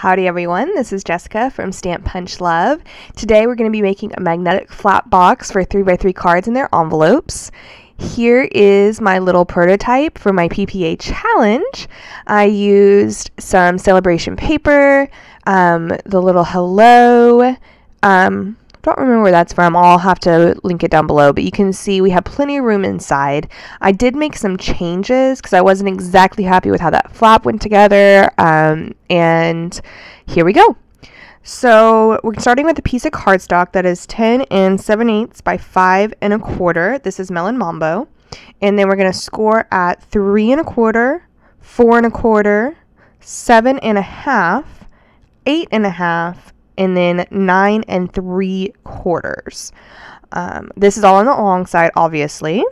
Howdy everyone, this is Jessica from Stamp Punch Love. Today we're going to be making a magnetic flap box for 3x3 cards in their envelopes. Here is my little prototype for my PPA challenge. I used some celebration paper, um, the little hello, um, don't remember where that's from. I'll have to link it down below, but you can see we have plenty of room inside. I did make some changes because I wasn't exactly happy with how that flap went together. Um, and here we go. So we're starting with a piece of cardstock that is 10 and 7 eighths by 5 and a quarter. This is Melon Mambo. And then we're going to score at 3 and a quarter, 4 and a quarter, 7 and a half, 8 and a half, and then 9 and 3 quarters. Um, this is all on the long side, obviously.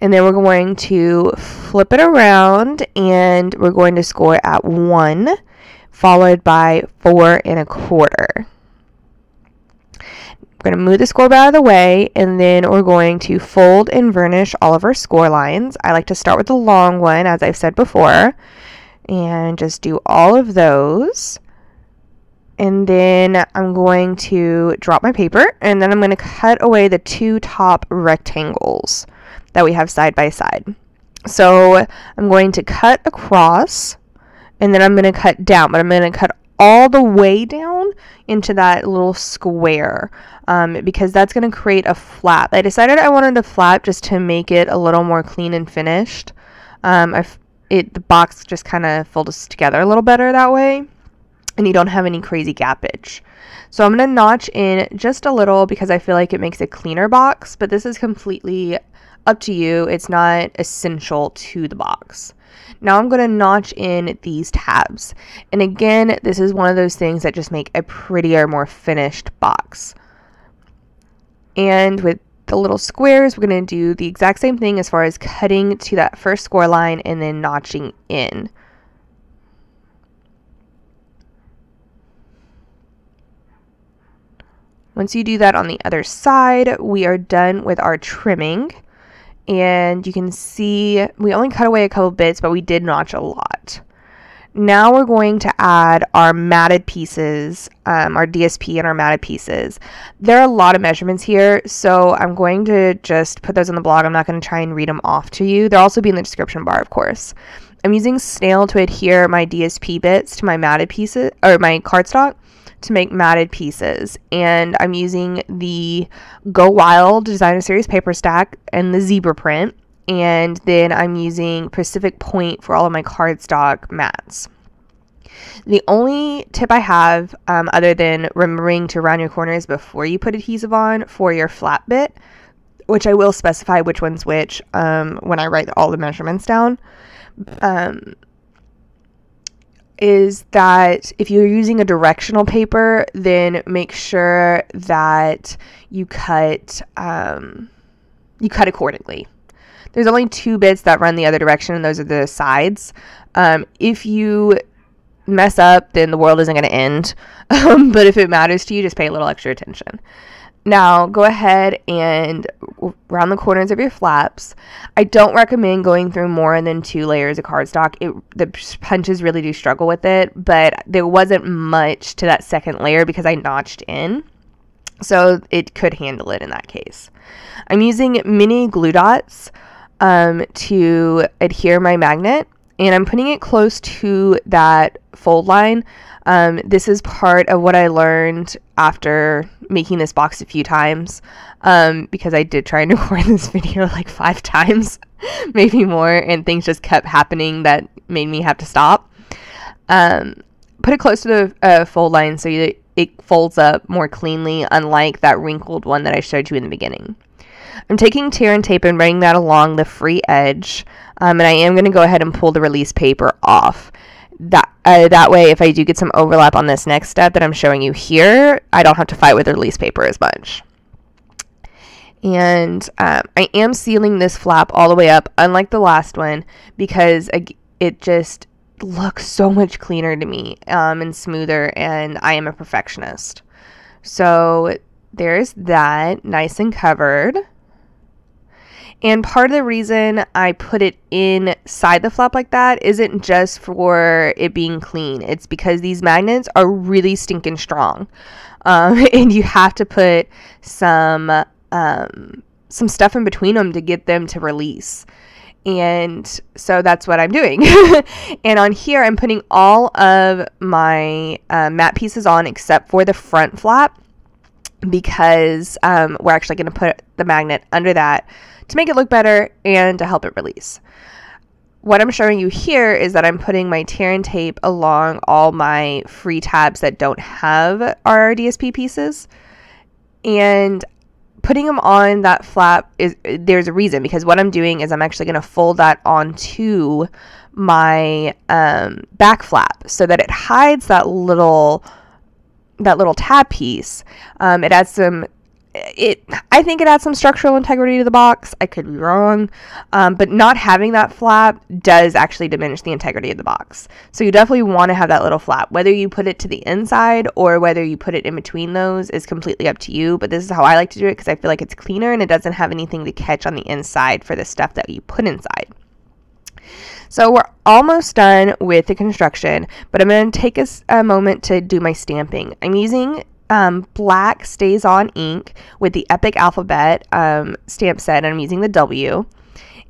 And then we're going to flip it around and we're going to score at 1, followed by 4 and a quarter. We're going to move the score out of the way and then we're going to fold and burnish all of our score lines. I like to start with the long one, as I've said before, and just do all of those and then I'm going to drop my paper and then I'm going to cut away the two top rectangles that we have side by side. So I'm going to cut across and then I'm going to cut down, but I'm going to cut all the way down into that little square um, because that's going to create a flap. I decided I wanted a flap just to make it a little more clean and finished. Um, it the box just kind of folds together a little better that way and you don't have any crazy gappage. So I'm going to notch in just a little because I feel like it makes a cleaner box, but this is completely up to you. It's not essential to the box. Now I'm going to notch in these tabs. And again, this is one of those things that just make a prettier, more finished box. And with the little squares, we're going to do the exact same thing as far as cutting to that first score line and then notching in. Once you do that on the other side, we are done with our trimming. And you can see we only cut away a couple bits, but we did notch a lot. Now we're going to add our matted pieces, um, our DSP and our matted pieces. There are a lot of measurements here, so I'm going to just put those on the blog. I'm not going to try and read them off to you. They'll also be in the description bar, of course. I'm using snail to adhere my DSP bits to my matted pieces, or my cardstock to make matted pieces. And I'm using the Go Wild Designer Series paper stack and the zebra print. And then I'm using Pacific Point for all of my cardstock mats. The only tip I have, um, other than remembering to round your corners before you put adhesive on for your flap bit, which I will specify which one's which um, when I write all the measurements down, um, is that if you're using a directional paper, then make sure that you cut um, you cut accordingly. There's only two bits that run the other direction, and those are the sides. Um, if you mess up, then the world isn't going to end. Um, but if it matters to you, just pay a little extra attention. Now, go ahead and round the corners of your flaps. I don't recommend going through more than two layers of cardstock. It, the punches really do struggle with it, but there wasn't much to that second layer because I notched in. So it could handle it in that case. I'm using mini glue dots um, to adhere my magnet and I'm putting it close to that fold line. Um, this is part of what I learned after making this box a few times um, because I did try and record this video like five times, maybe more, and things just kept happening that made me have to stop. Um, put it close to the uh, fold line so that it folds up more cleanly, unlike that wrinkled one that I showed you in the beginning. I'm taking tear and tape and running that along the free edge, um, and I am going to go ahead and pull the release paper off that uh, that way if I do get some overlap on this next step that I'm showing you here, I don't have to fight with the release paper as much. And um, I am sealing this flap all the way up, unlike the last one, because it just looks so much cleaner to me um, and smoother, and I am a perfectionist. So there's that, nice and covered. And part of the reason I put it inside the flap like that isn't just for it being clean. It's because these magnets are really stinking strong. Um, and you have to put some um, some stuff in between them to get them to release. And so that's what I'm doing. and on here, I'm putting all of my uh, mat pieces on except for the front flap because um, we're actually going to put the magnet under that to make it look better and to help it release. What I'm showing you here is that I'm putting my tear and tape along all my free tabs that don't have our RRDSP pieces. And putting them on that flap is there's a reason because what I'm doing is I'm actually going to fold that onto my um, back flap so that it hides that little that little tab piece. Um, it adds some it I think it adds some structural integrity to the box. I could be wrong, um, but not having that flap does actually diminish the integrity of the box. So you definitely want to have that little flap. Whether you put it to the inside or whether you put it in between those is completely up to you. But this is how I like to do it because I feel like it's cleaner and it doesn't have anything to catch on the inside for the stuff that you put inside. So we're almost done with the construction, but I'm going to take a, a moment to do my stamping. I'm using um, black StazOn ink with the Epic Alphabet um, stamp set, and I'm using the W.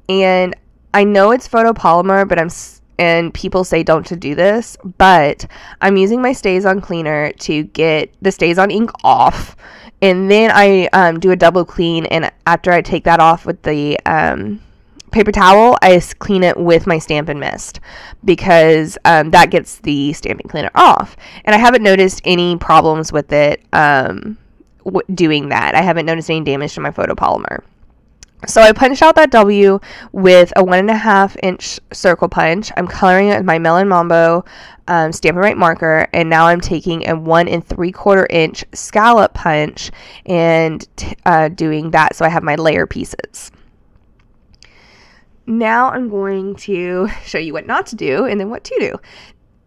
And I know it's photopolymer, but I'm and people say don't to do this, but I'm using my StazOn cleaner to get the StazOn ink off, and then I um, do a double clean. And after I take that off with the um, paper towel, I clean it with my Stampin' Mist because um, that gets the stamping cleaner off. And I haven't noticed any problems with it um, w- doing that. I haven't noticed any damage to my photopolymer. So I punched out that W with a one and a half inch circle punch. I'm coloring it with my Melon Mambo um, Stampin' Write marker, and now I'm taking a one and three quarter inch scallop punch and t- uh, doing that so I have my layer pieces. Now I'm going to show you what not to do and then what to do.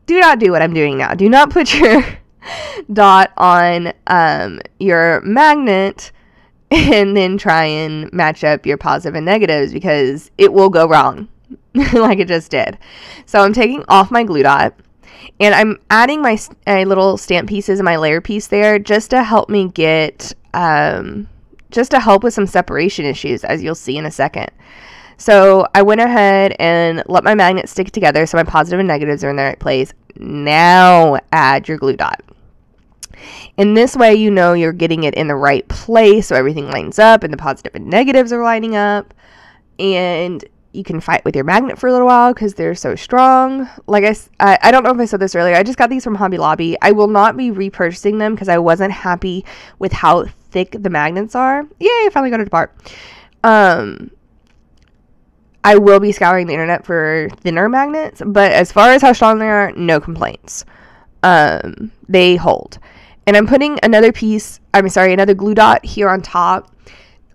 Do not do what I'm doing now. Do not put your dot on um, your magnet and then try and match up your positive and negatives because it will go wrong like it just did. So I'm taking off my glue dot and I'm adding my uh, little stamp pieces and my layer piece there just to help me get um, just to help with some separation issues as you'll see in a second. So I went ahead and let my magnets stick together so my positive and negatives are in the right place. Now add your glue dot. In this way, you know you're getting it in the right place so everything lines up and the positive and negatives are lining up. And you can fight with your magnet for a little while because they're so strong. Like I, I, I don't know if I said this earlier. I just got these from Hobby Lobby. I will not be repurchasing them because I wasn't happy with how thick the magnets are. Yay! I finally got it apart. Um, I will be scouring the internet for thinner magnets, but as far as how strong they are, no complaints. Um, they hold. And I'm putting another piece, I'm sorry, another glue dot here on top,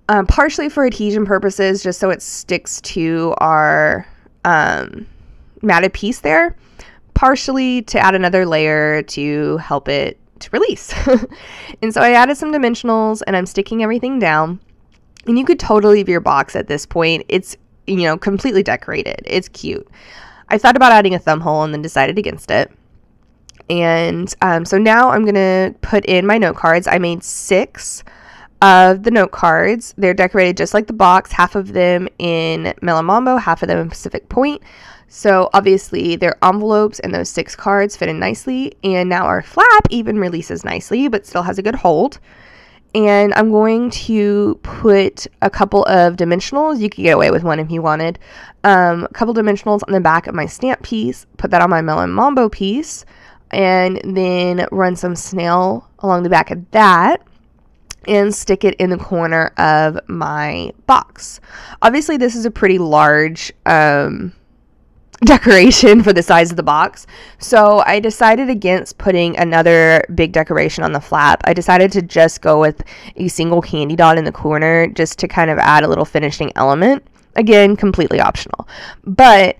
um, partially for adhesion purposes, just so it sticks to our um, matted piece there, partially to add another layer to help it to release. and so I added some dimensionals and I'm sticking everything down. And you could totally leave your box at this point. It's you know, completely decorated. It's cute. I thought about adding a thumb hole and then decided against it. And um, so now I'm going to put in my note cards. I made six of the note cards. They're decorated just like the box, half of them in Melon Mambo, half of them in Pacific Point. So obviously their envelopes and those six cards fit in nicely. And now our flap even releases nicely, but still has a good hold and I'm going to put a couple of dimensionals. You could get away with one if you wanted. Um, a couple dimensionals on the back of my stamp piece, put that on my Melon Mambo piece, and then run some snail along the back of that and stick it in the corner of my box. Obviously, this is a pretty large um, decoration for the size of the box. So I decided against putting another big decoration on the flap. I decided to just go with a single candy dot in the corner just to kind of add a little finishing element. Again, completely optional. But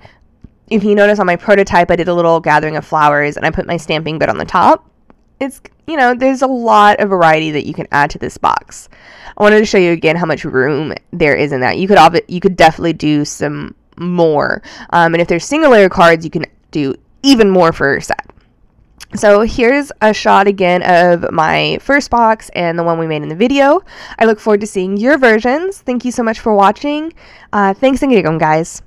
if you notice on my prototype, I did a little gathering of flowers and I put my stamping bit on the top. it's, you know, there's a lot of variety that you can add to this box. I wanted to show you again how much room there is in that. You could you could definitely do some more. Um, and if there's single layer cards, you can do even more for your set. So here's a shot again of my first box and the one we made in the video. I look forward to seeing your versions. Thank you so much for watching. Uh, thanks and get guys.